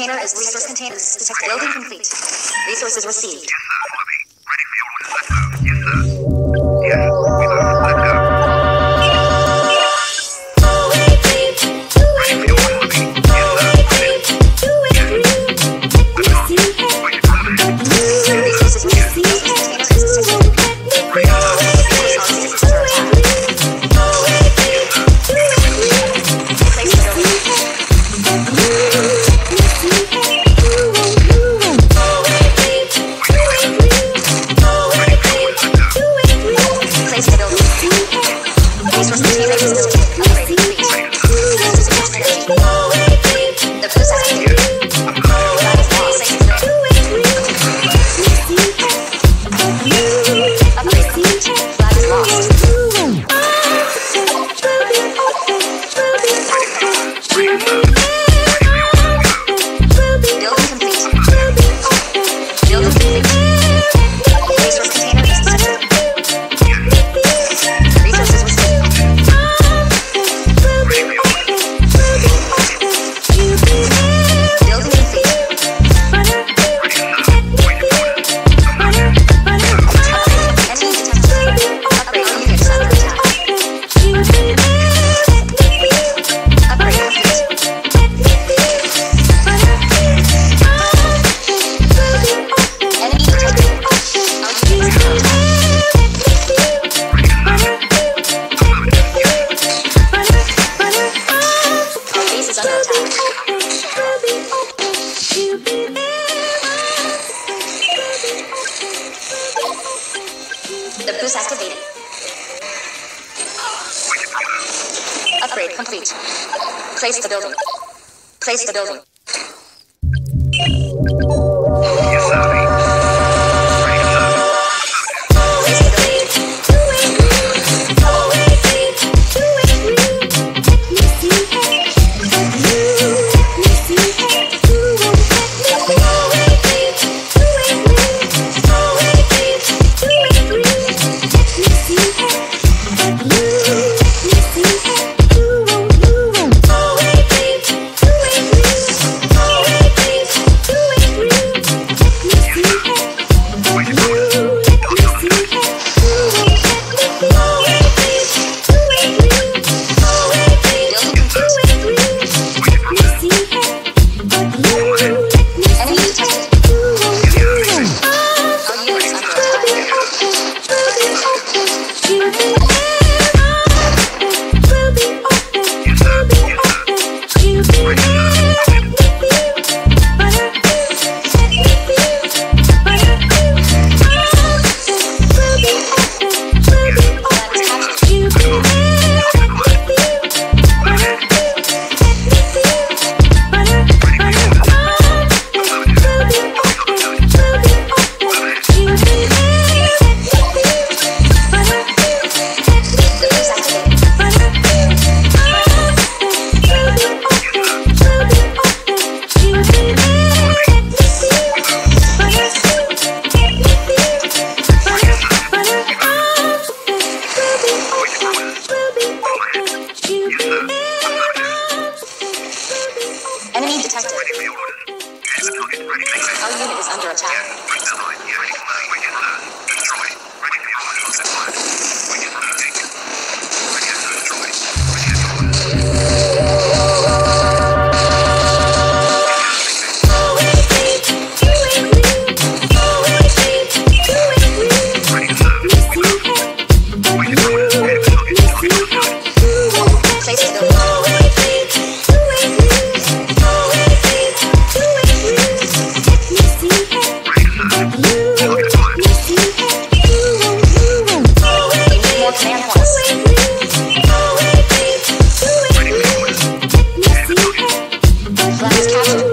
container is resource container detected. Building complete. Resources received. Upgrade complete. Place the building. Place the building. glass castle.